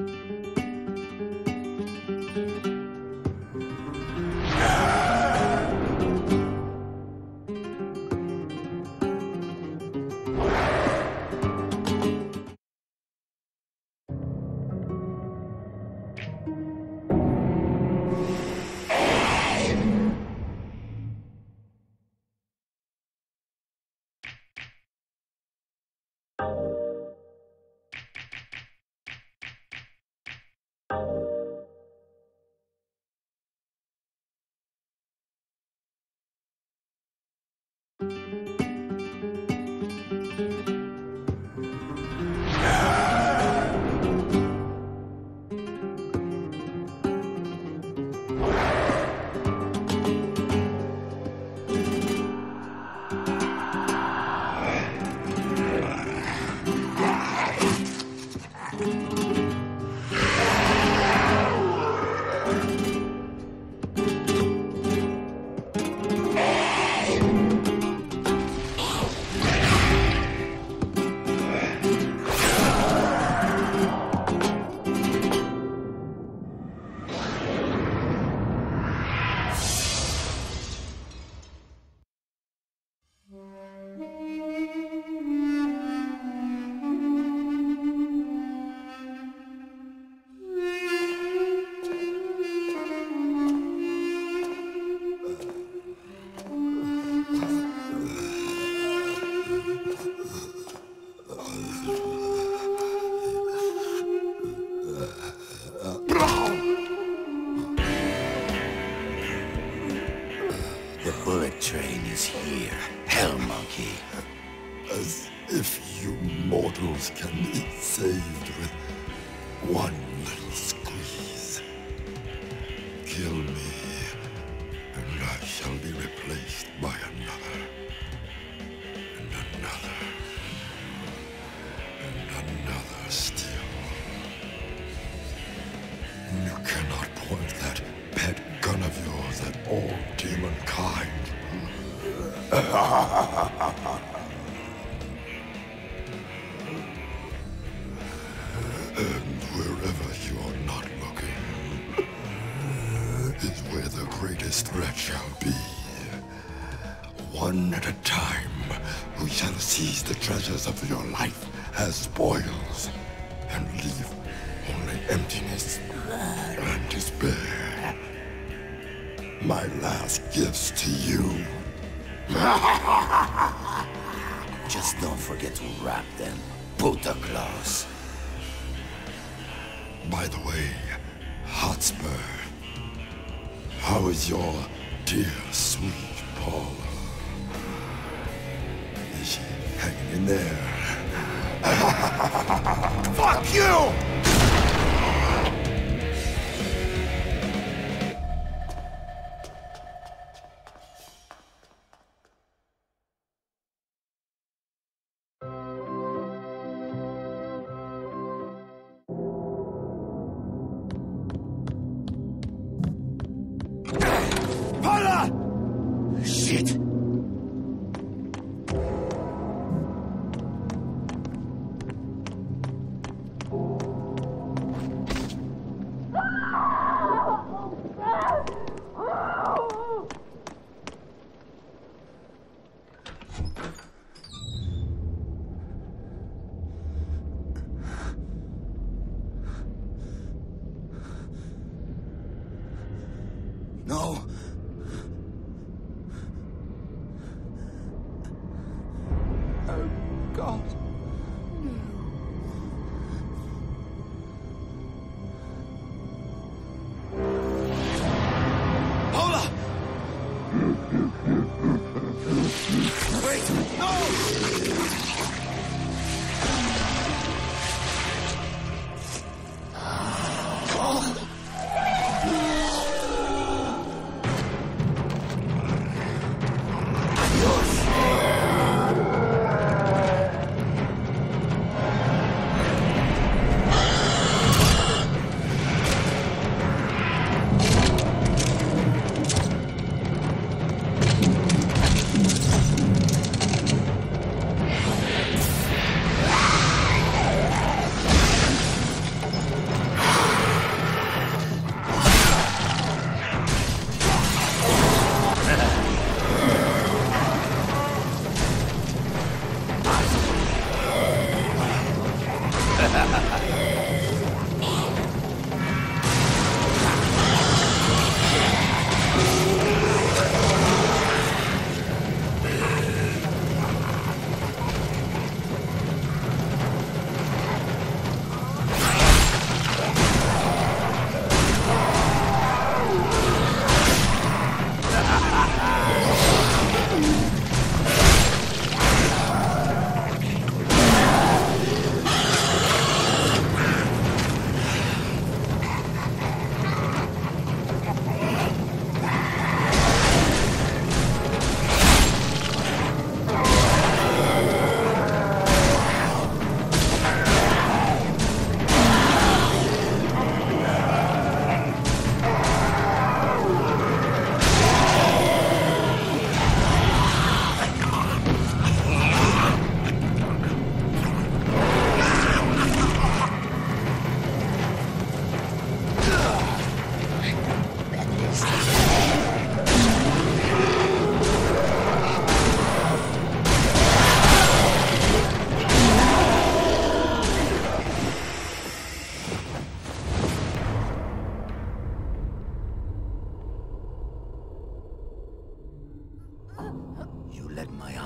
Música my last gifts to you. Just don't forget to wrap them, Buddha Claus. By the way, Hotspur, how is your dear sweet Paula? Is she hanging in there? Fuck you! Paula! Shit! Wait! No!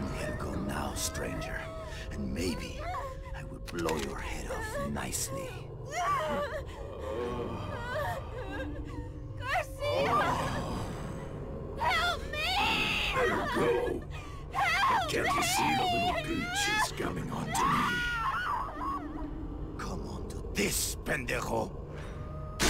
One year go now, stranger, and maybe I will blow your head off nicely. Garcia! Help me! Let her go! Help Can't me! you see the little peach is coming on to me? Come on to this, pendejo!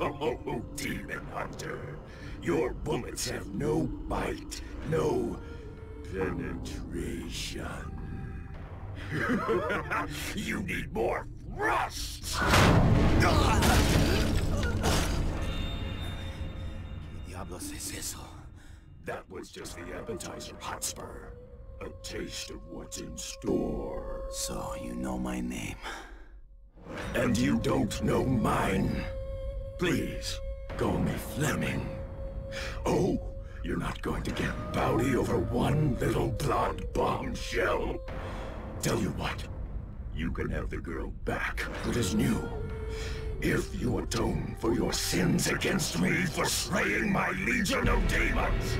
oh, demon hunter! Your bullets have no bite, no penetration. you need more thrust! ¿Qué diablos es eso? That was just the appetizer, Hotspur. A taste of what's in store. So, you know my name. And you don't know mine. Please, call me Fleming. Oh, you're not going to get bowdy over one little blonde bombshell. Tell you what, you can have the girl back, good as new. If you atone for your sins against me for slaying my legion of demons,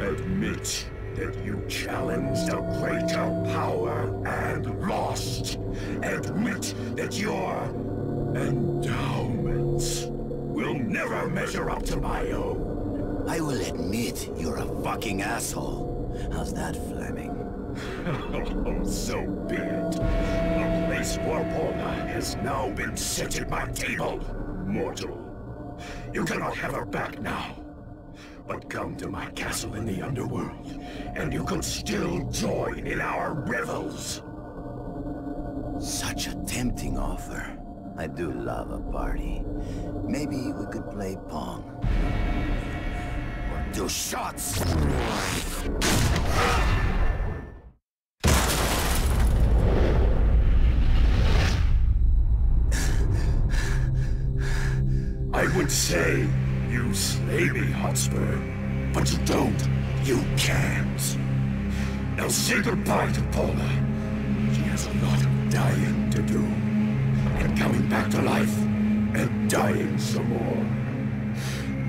admit that you challenged a greater power and lost. Admit that your endowments will never measure up to my own. I will admit you're a fucking asshole. How's that, Fleming? Oh, so be it. A place for Paula has now been set at my table, mortal. You cannot have her back now. But come to my castle in the underworld, and you can still join in our revels. Such a tempting offer. I do love a party. Maybe we could play Pong. Do shots! I would say you slay me, Hotspur, but you don't. You can't. Now say goodbye to Paula. She has a lot of dying to do. And coming back to life, and dying some more.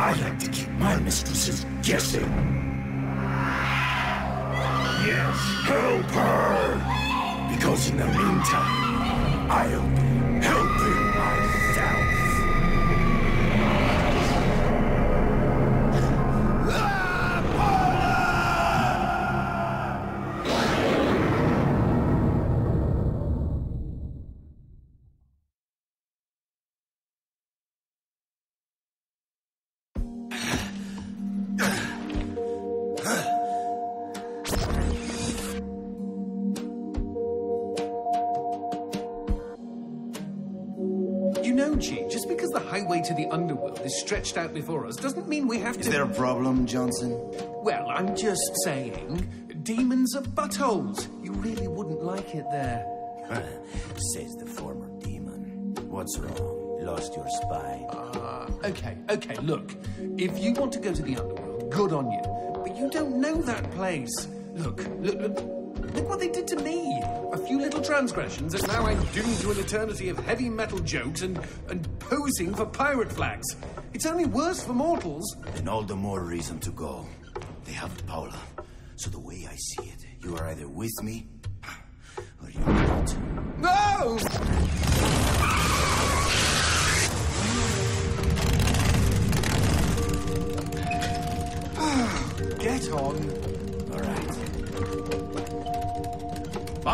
I like to keep my mistresses guessing. Yes, help her! Because in the meantime, I'll be You know, G, just because the highway to the underworld is stretched out before us doesn't mean we have Is to. there a problem, Johnson? Well, I'm just saying, demons are buttholes. You really wouldn't like it there. Says the former demon. What's wrong? Lost your spine? Uh, okay, okay, look. If you want to go to the underworld, good on you. But you don't know that place. Look, look, look. Look what they did to me. A few little transgressions, and now I'm doomed to an eternity of heavy metal jokes and, and posing for pirate flags. It's only worse for mortals. Then all the more reason to go. They have Paula. So the way I see it, you are either with me, or you're not. No!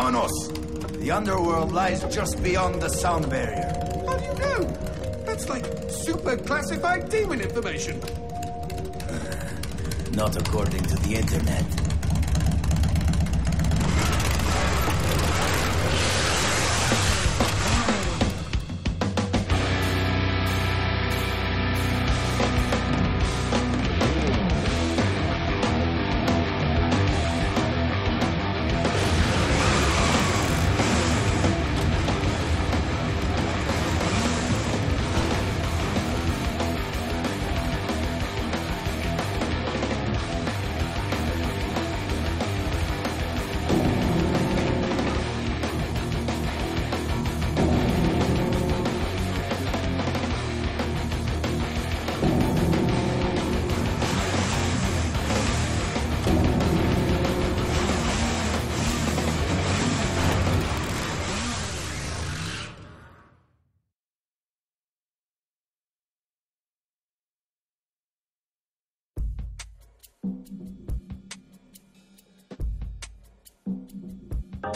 Vámonos! The underworld lies just beyond the sound barrier. How do you know? That's like super classified demon information. Not according to the internet. This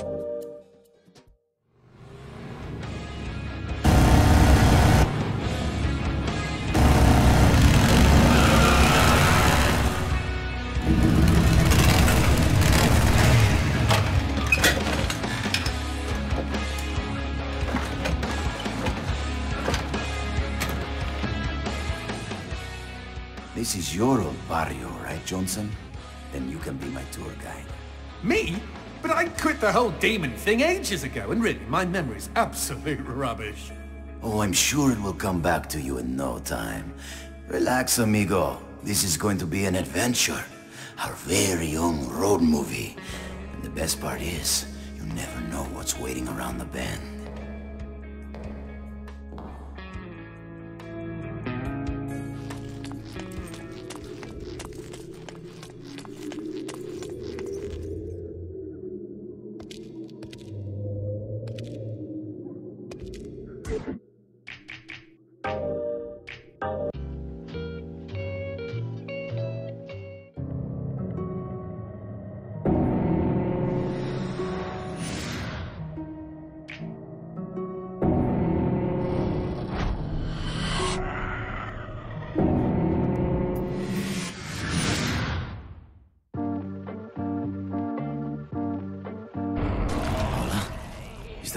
is your old barrio, right, Johnson? Then you can be my tour guide. Me? But I quit the whole demon thing ages ago, and really, my memory's absolute rubbish. Oh, I'm sure it will come back to you in no time. Relax, amigo. This is going to be an adventure. Our very own road movie. And the best part is, you never know what's waiting around the bend.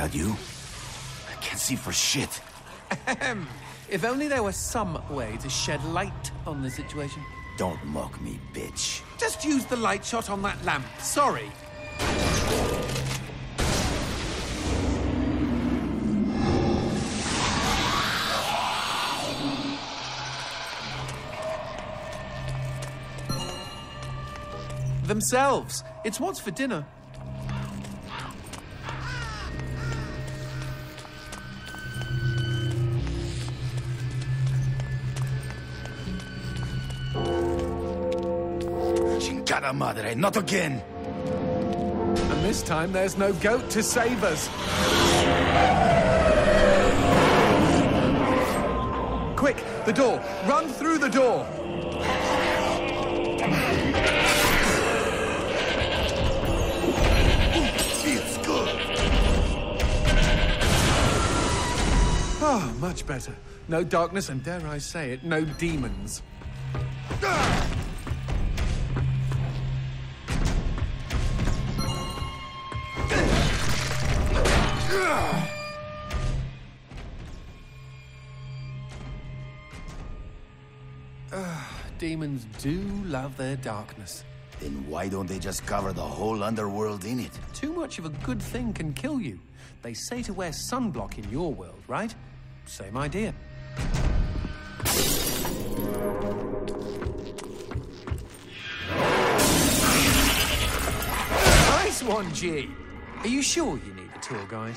That you? I can't see for shit. If only there was some way to shed light on the situation. Don't mock me, bitch. Just use the light shot on that lamp. Sorry. Themselves. It's what's for dinner. Madre, not again! And this time there's no goat to save us. Quick, the door. Run through the door. Feels good. Oh, much better. No darkness, and dare I say it, no demons. Love their darkness. Then why don't they just cover the whole underworld in it? Too much of a good thing can kill you. They say to wear sunblock in your world, right? Same idea. Nice one, G. Are you sure you need a tour guide?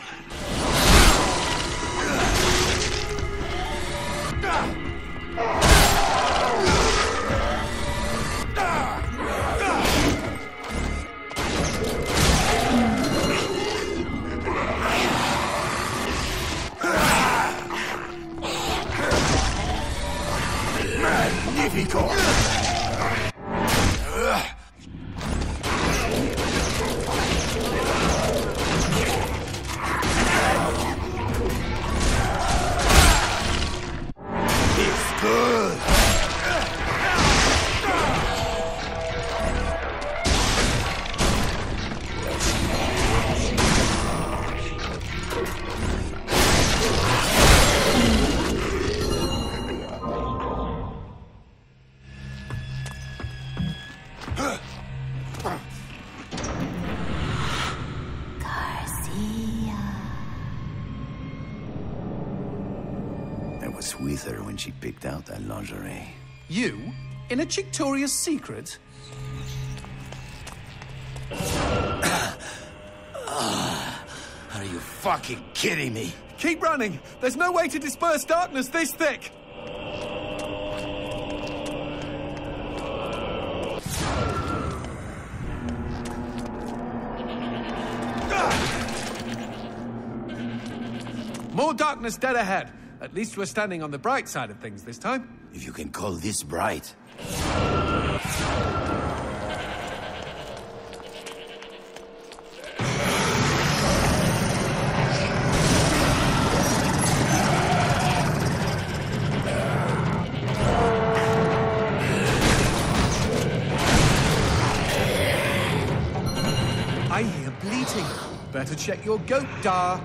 Magnifico! It's she picked out that lingerie. You? In a Chictoria's secret? Are you fucking kidding me? Keep running! There's no way to disperse darkness this thick! More darkness dead ahead. At least we're standing on the bright side of things this time. If you can call this bright. I hear bleating. Better check your goat, Dar.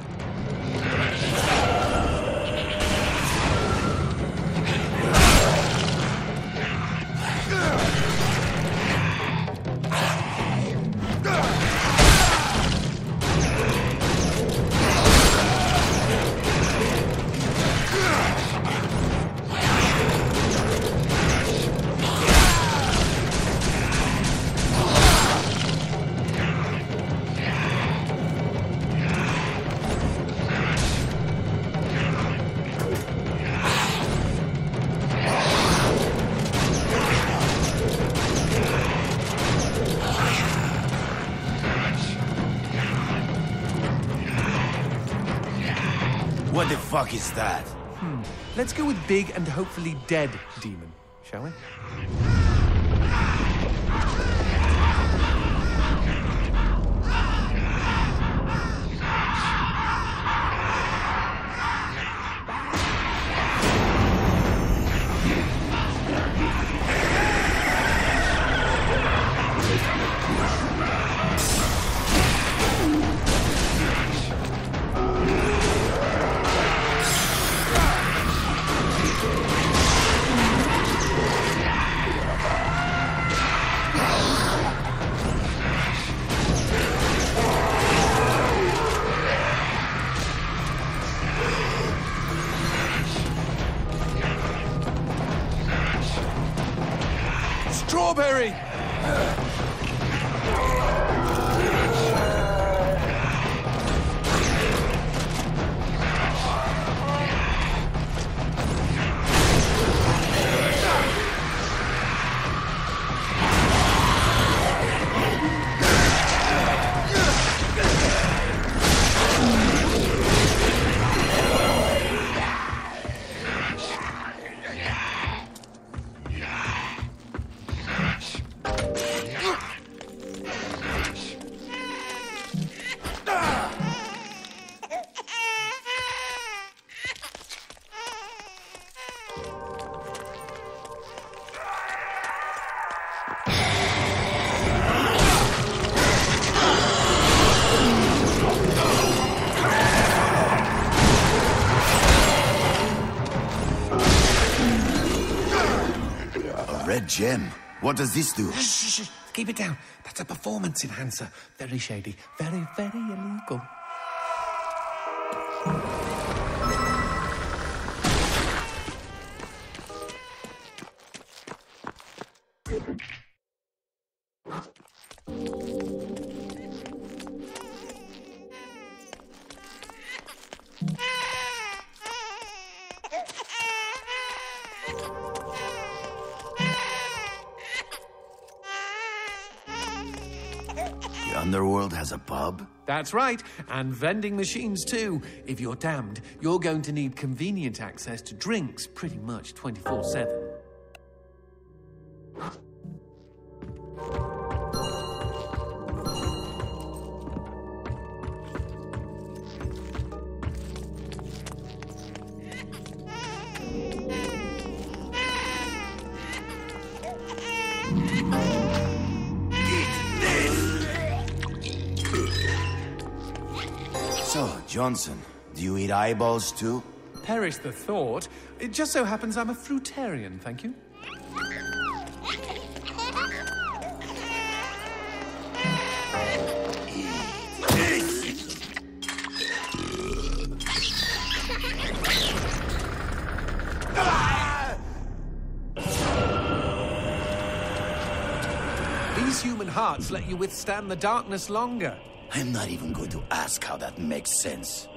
Is that? Hmm. Let's go with big and hopefully dead demon, shall we? Red gem? What does this do? Shh, shh, shh. Keep it down. That's a performance enhancer. Very shady. Very, very illegal. That's right, and vending machines too. If you're damned, you're going to need convenient access to drinks pretty much 24 7. Johnson, do you eat eyeballs too? Perish the thought. It just so happens I'm a fruitarian, thank you. These human hearts let you withstand the darkness longer. I'm not even going to ask how that makes sense.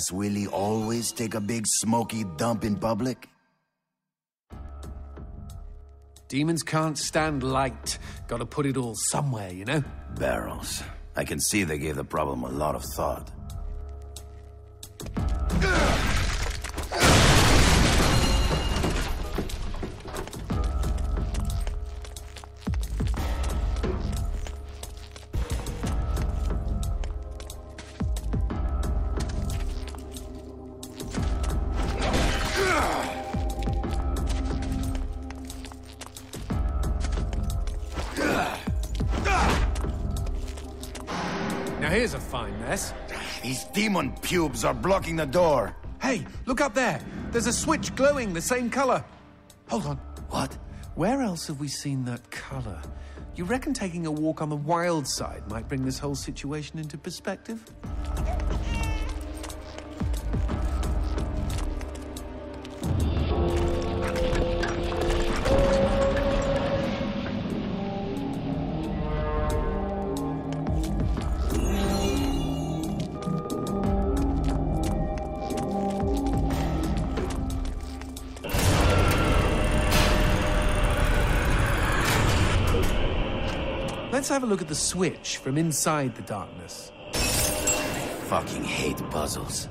Does Willie always take a big smoky dump in public? Demons can't stand light. Gotta put it all somewhere, you know? Barrels. I can see they gave the problem a lot of thought. Demon pubes are blocking the door. Hey, look up there. There's a switch glowing the same color. Hold on. What? Where else have we seen that color? You reckon taking a walk on the wild side might bring this whole situation into perspective? Have a look at the switch from inside the darkness. I Fucking hate puzzles.